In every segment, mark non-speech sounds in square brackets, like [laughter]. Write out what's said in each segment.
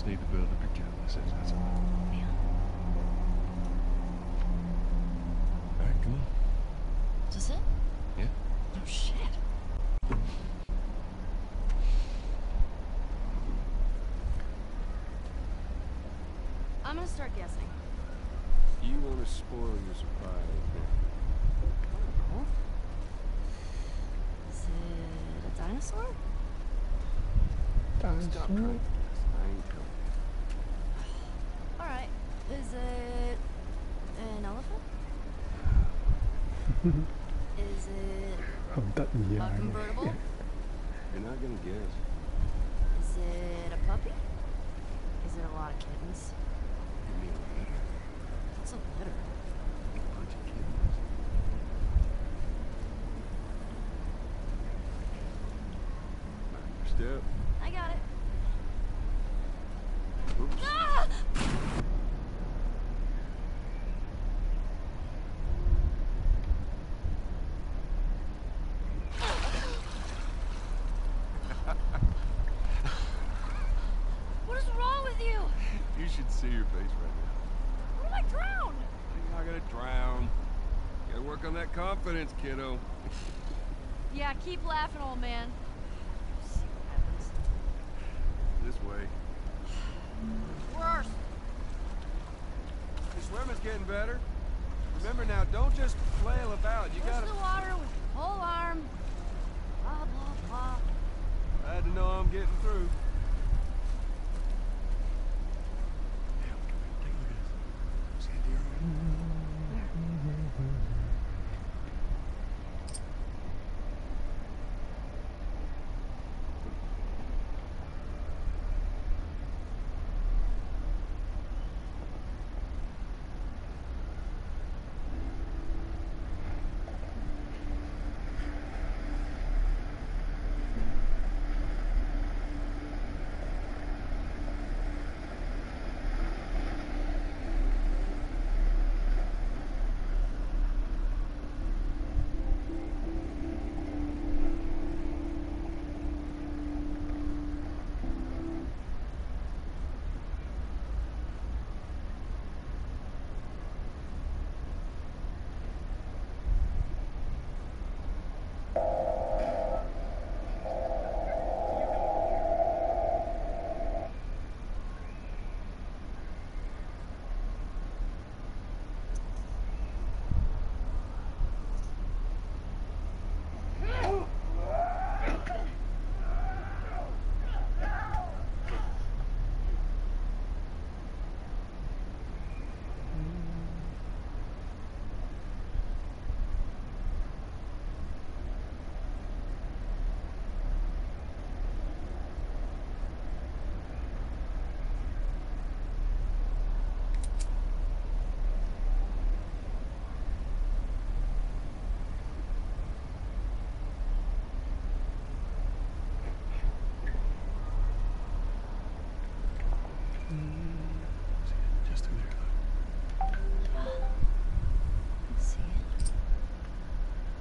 Just need to build up your calluses, that's all. Man. Alright, come on. Is it? Yeah. Oh, shit. I'm gonna start guessing. You want to spoil your surprise, man. Is it a dinosaur? Stop trying to guess. I ain't telling Alright. Is it an elephant? [laughs] Is it I'm a convertible? [laughs] You're not gonna guess. Is it a puppy? Is it a lot of kittens? Give a litter. What's a litter? A bunch of kittens. Step. Face right now. What if I drown? You're not gonna drown. You gotta work on that confidence, kiddo. Yeah, keep laughing, old man. See what happens. This way. Worse. Your swimming's getting better. Remember now, don't just flail about. You Push gotta. the water with your whole arm. Blah, blah, blah. Glad to know I'm getting through.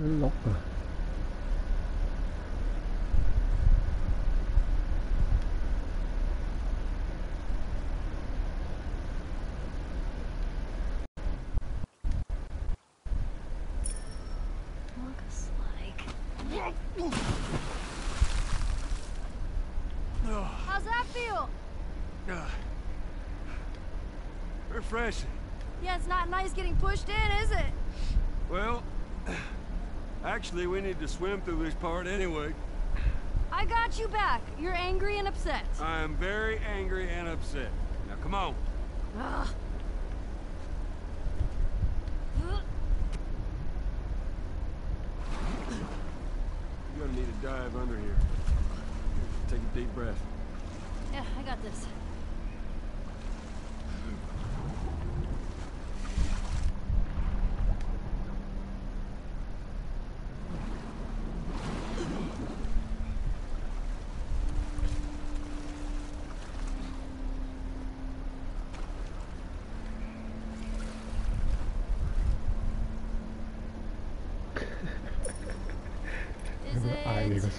It? 碌啊！How's that feel? Ah, refreshing. Yeah, it's not nice getting pushed in, is it? Well, actually, we need to swim through this part anyway. I got you back. You're angry and upset. I am very angry and upset. Now, come on. Ugh. You're gonna need a dive under here. Take a deep breath. Yeah, I got this.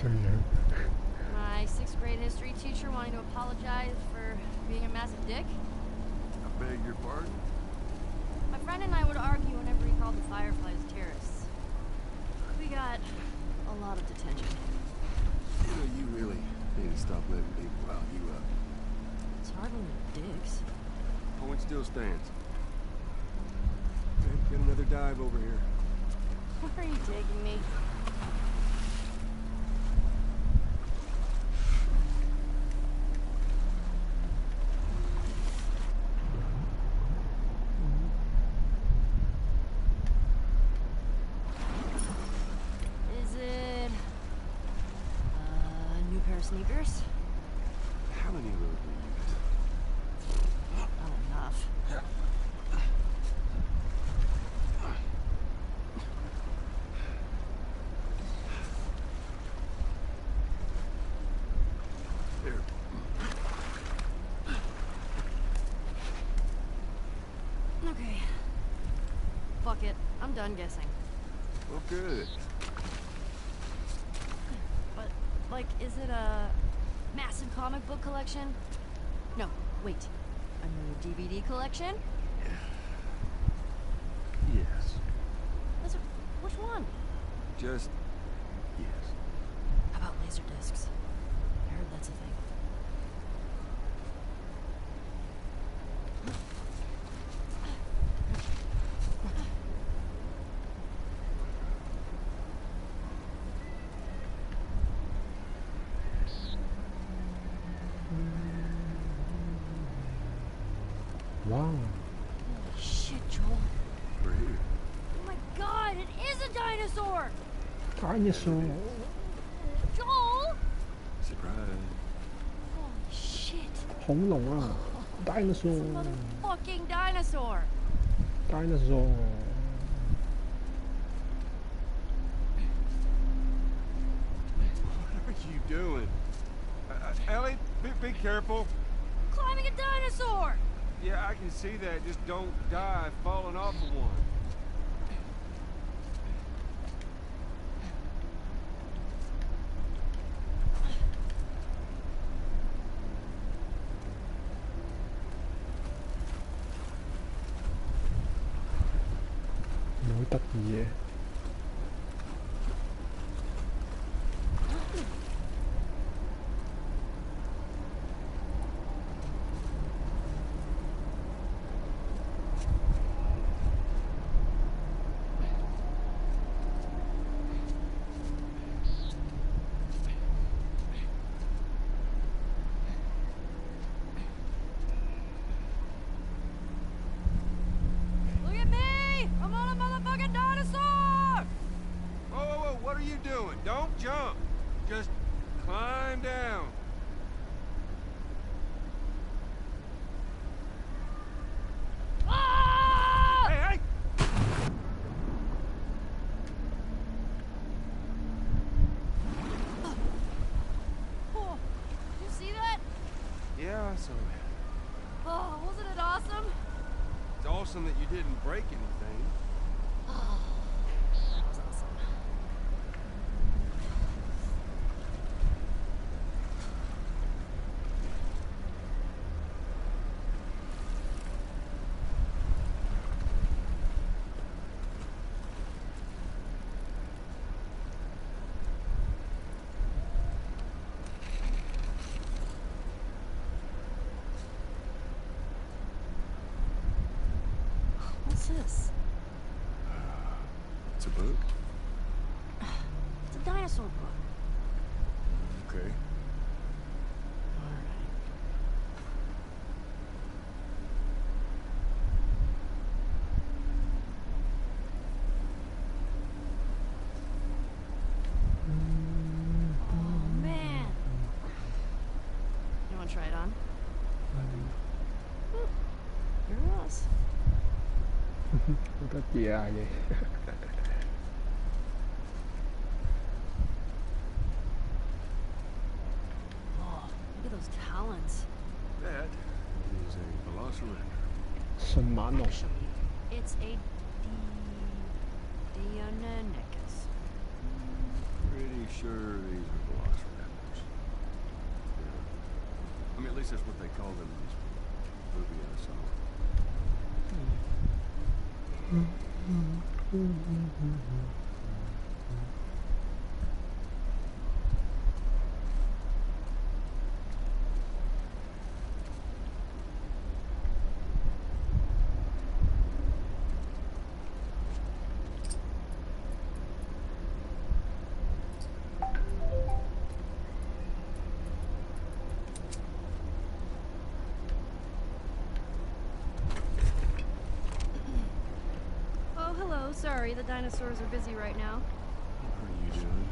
My sixth grade history teacher wanting to apologize for being a massive dick. I beg your pardon? My friend and I would argue whenever he called the Fireflies terrorists. We got a lot of detention. You know, you really need to stop letting people out you up. It's hard when you're dicks. Oh, Point still stands. Get another dive over here. [laughs] Where are you taking me? Okay. Fuck it. I'm done guessing. Well, good. But, like, is it a massive comic book collection? No, wait. Another DVD collection? Yes. A, which one? Just yes. How about laser discs? I heard that's a thing. Wow. Holy shit, Joel. We're here. Oh my god, it is a dinosaur! Dinosaur. Joel! Surprise. Holy shit. 恐龙啊 It's a！Dinosaur。 motherfucking dinosaur! Dinosaur。 What are you doing? Uh, uh, Ellie, be, be careful. Climbing a dinosaur! Yeah, I can see that. Just don't die falling off of one. Yeah. You see that? Yeah, so Oh, wasn't it awesome? it's awesome that you didn't break anything. Ah. Puta piagem. That is a velociraptor. It's a Pretty sure these are velociraptors. I mean, at least that's what they call them Oh, Sorry, the dinosaurs are busy right now. What are you doing?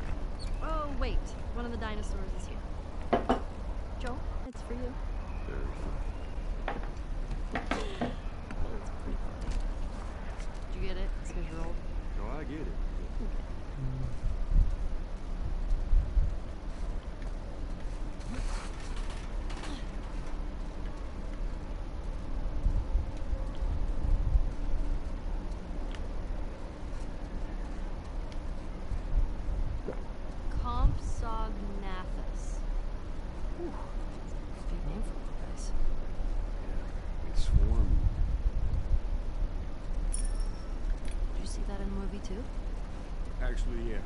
Oh, wait. One of the dinosaurs is here. Joel, it's for you. Very funny. Well, it's pretty funny. Did you get it? It's because you're old. No, I get it. Compsognathus. Whew. That's a big name for little guys. Yeah. It's swarming. Did you see that in the movie too? Actually, yeah.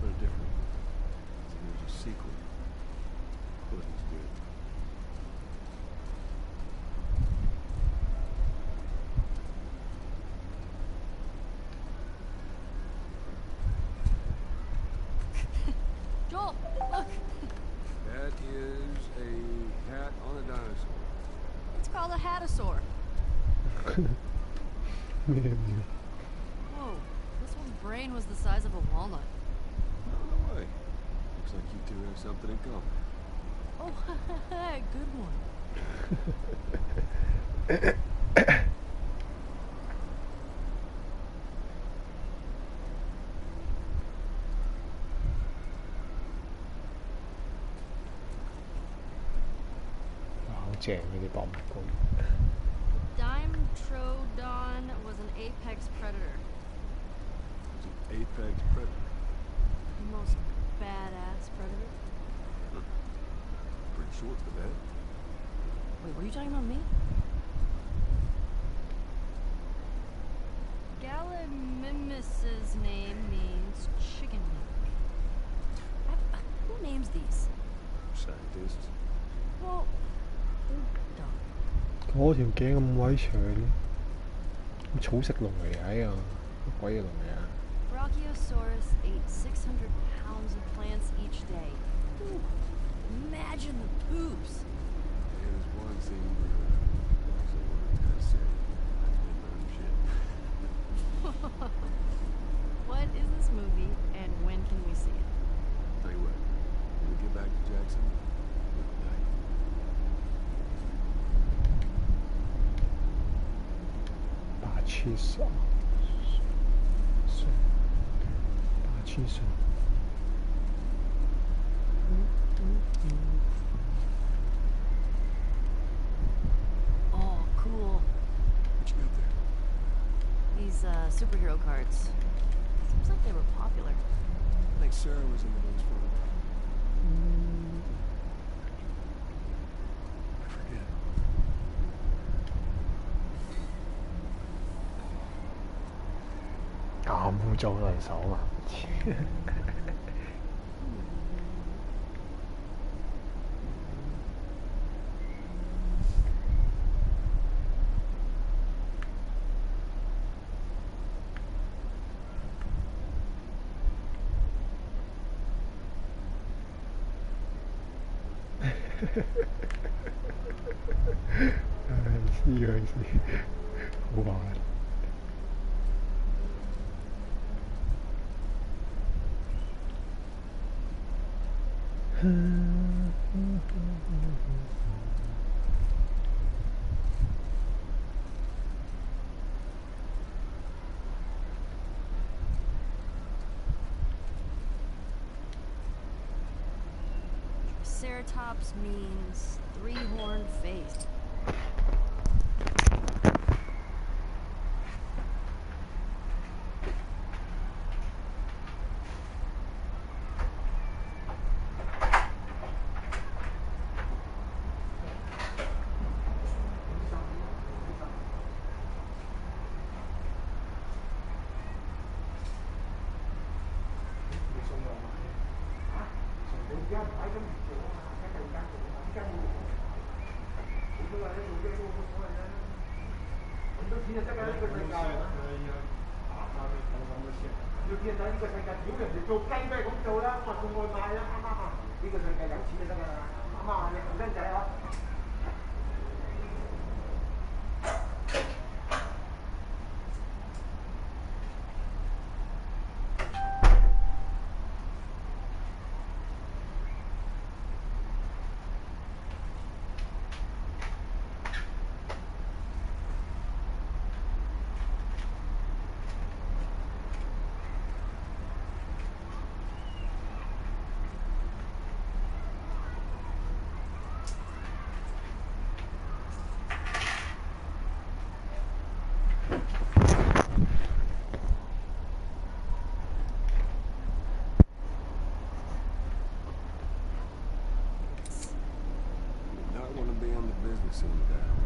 But a different one. So there's a sequel. Wasn't good. [laughs] Joel, look! That is a hat on a dinosaur. It's called a hatasaur. [laughs] [laughs] 咩料？brain was the size of a walnut. No way. Looks like you two have something in common. Oh, [laughs] good one. [coughs] Dimetrodon was an apex predator It's an apex predator. The most badass predator. Pretty short for that. Wait, were you talking about me? Gallimimus's name means chicken neck. I, who names these? Scientists. Well, they're dumb. 嗰条颈咁鬼长嘅，草食龙嚟㗎，哎呀，乜鬼嘢龙嚟啊？ Brachiosaurus ate 600 pounds of plants each day. Ooh, imagine the poops. Yeah, there's one scene where uh, someone said, I didn't shit. [laughs] what is this movie and when can we see it? Tell you what, when we get back to Jackson, we'll tell Hutchinson. Oh, cool. What you got there? These uh, superhero cards. Seems like they were popular. I think Sarah was in the for a while. Mm. 咁污糟，人手啊。Triceratops means three-horned face. 要見到呢個世界點人哋做雞咩咁做啦，我送外賣啦，啱啱啊？呢、個世界有錢就得㗎啦，啱唔啱啊？你後生仔啊？Business end of that.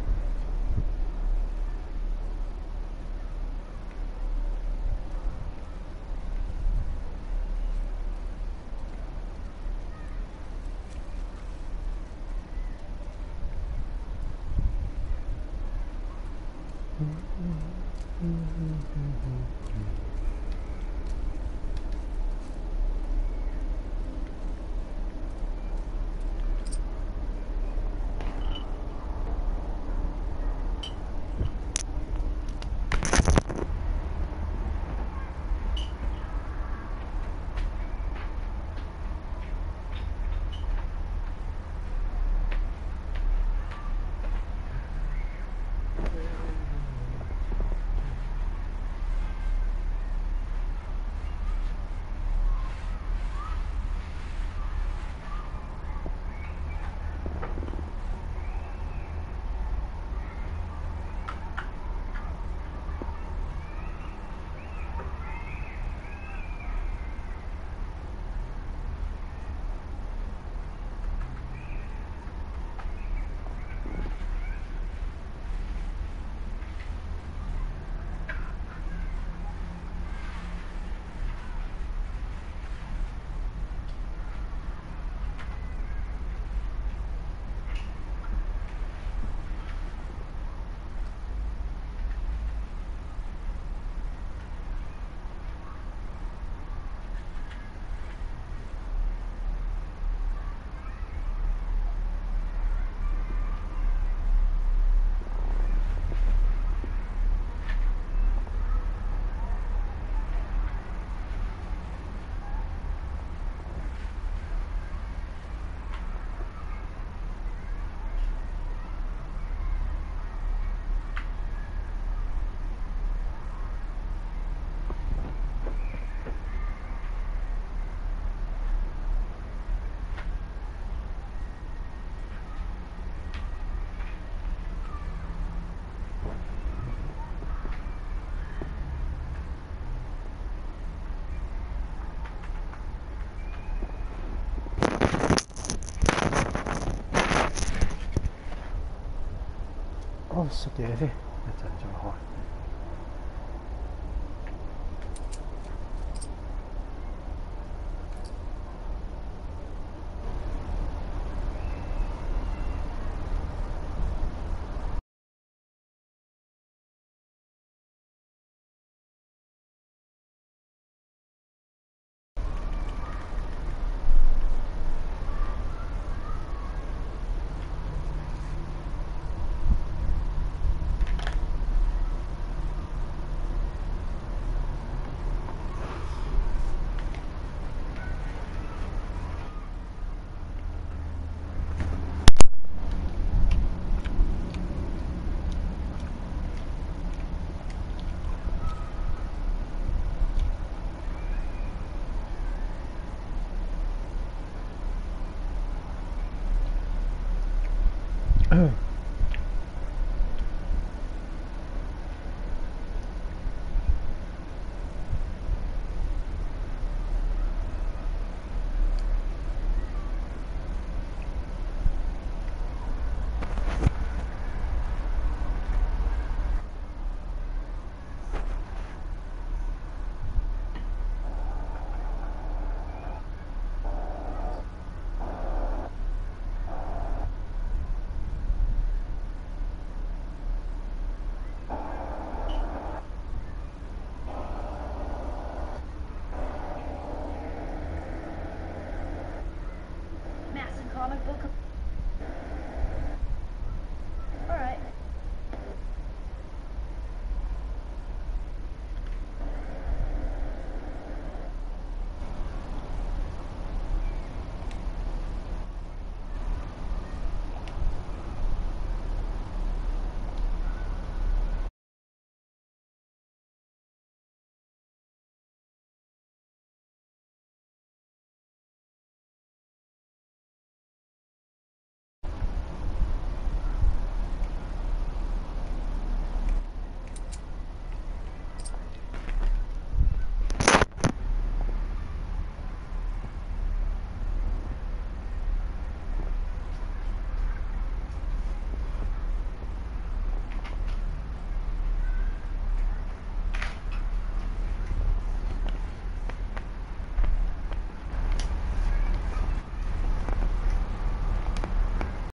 食嘢先，一陣再開。